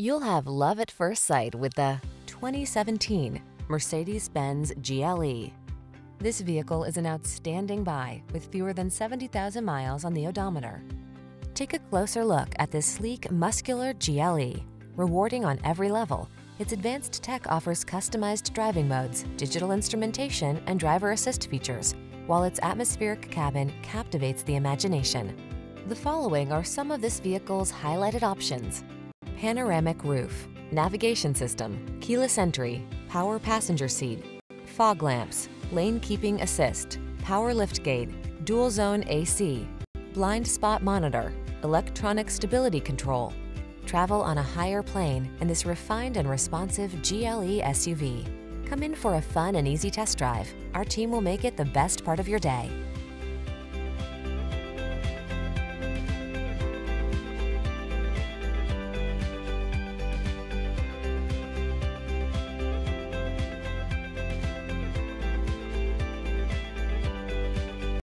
You'll have love at first sight with the 2017 Mercedes-Benz GLE. This vehicle is an outstanding buy with fewer than 70,000 miles on the odometer. Take a closer look at this sleek, muscular GLE. Rewarding on every level, its advanced tech offers customized driving modes, digital instrumentation, and driver assist features, while its atmospheric cabin captivates the imagination. The following are some of this vehicle's highlighted options. Panoramic roof, navigation system, keyless entry, power passenger seat, fog lamps, lane keeping assist, power liftgate, dual zone AC, blind spot monitor, electronic stability control. Travel on a higher plane in this refined and responsive GLE SUV. Come in for a fun and easy test drive. Our team will make it the best part of your day.